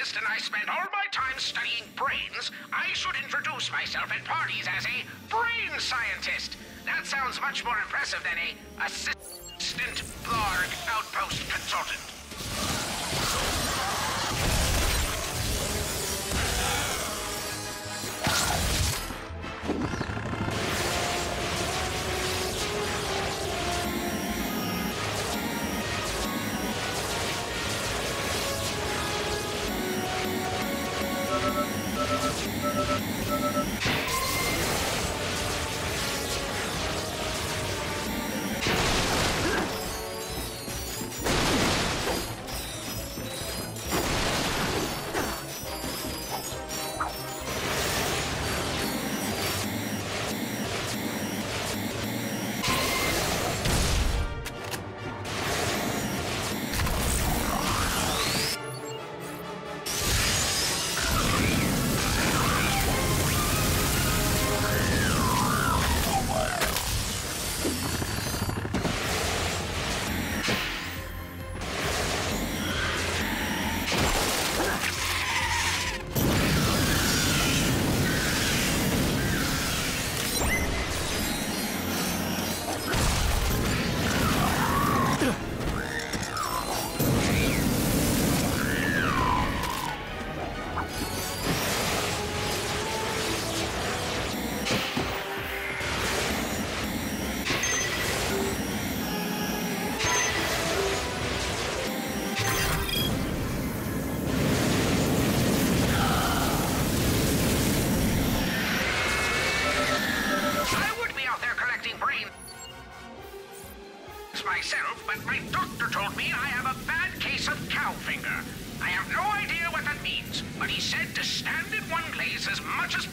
reason I spend all my time studying brains, I should introduce myself at parties as a brain scientist. That sounds much more impressive than a assistant Blarg outpost consultant.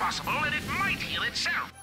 Possible and it might heal itself.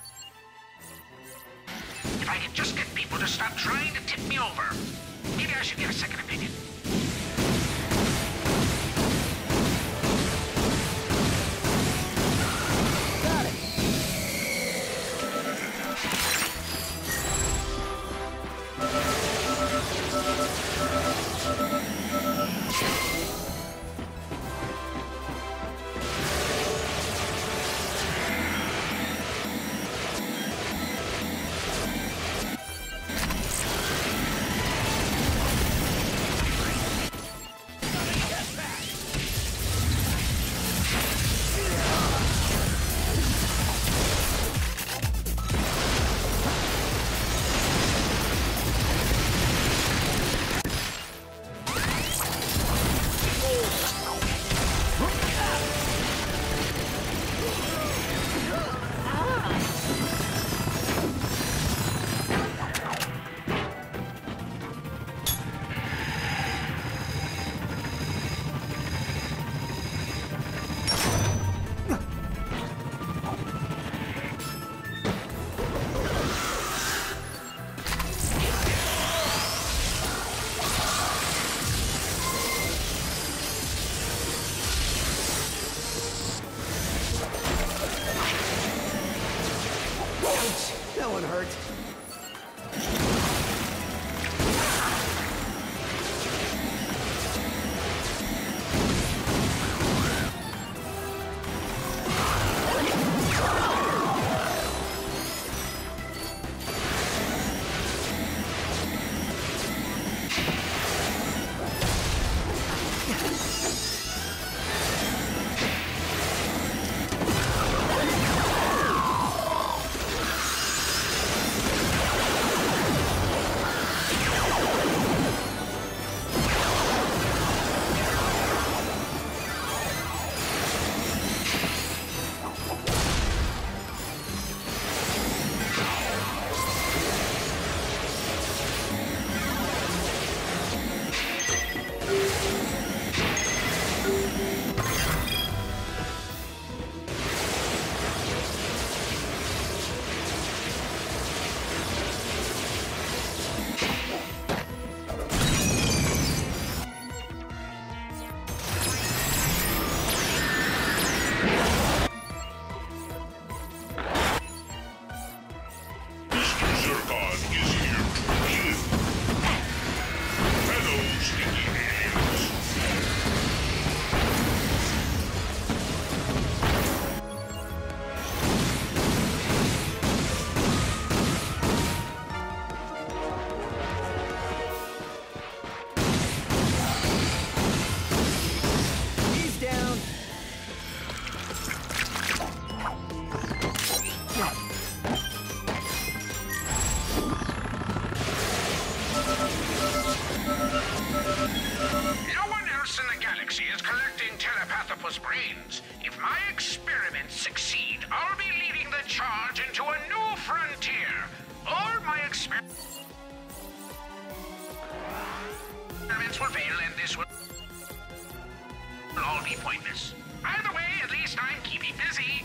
All be pointless. Either way, at least I'm keeping busy.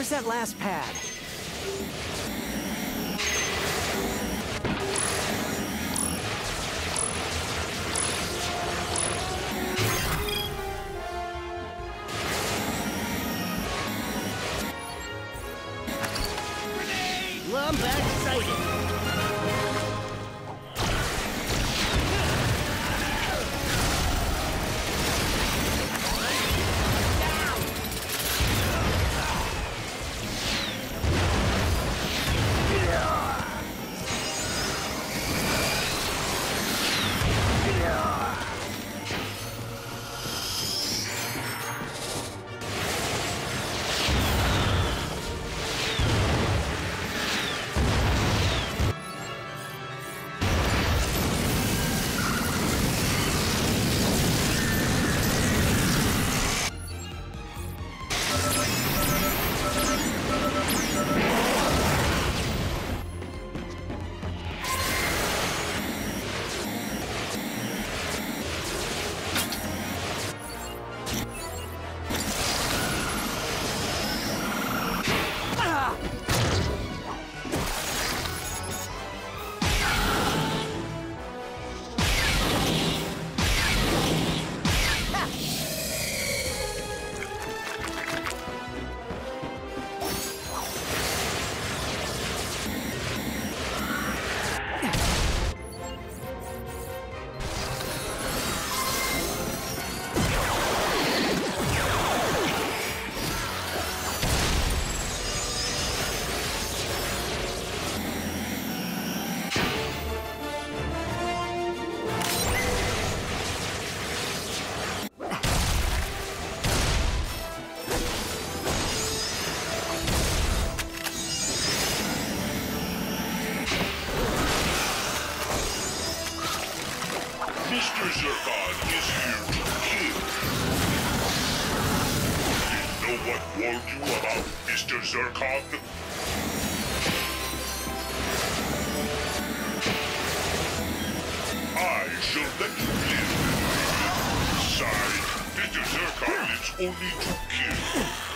Where's that last pad? Well, I'm back excited. Dr. Zurkon is here to kill. You know what warned you about Mr. Zurkon? I shall let you live. Besides, Mr. Zurkon it's only to kill.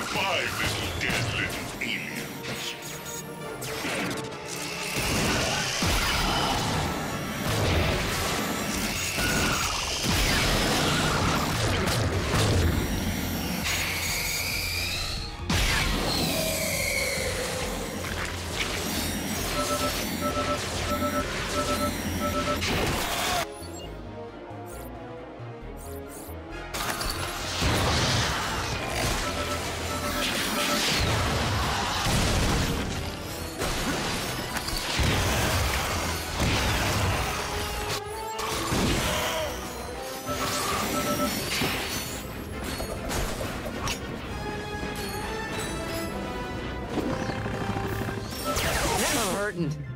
5 hurting.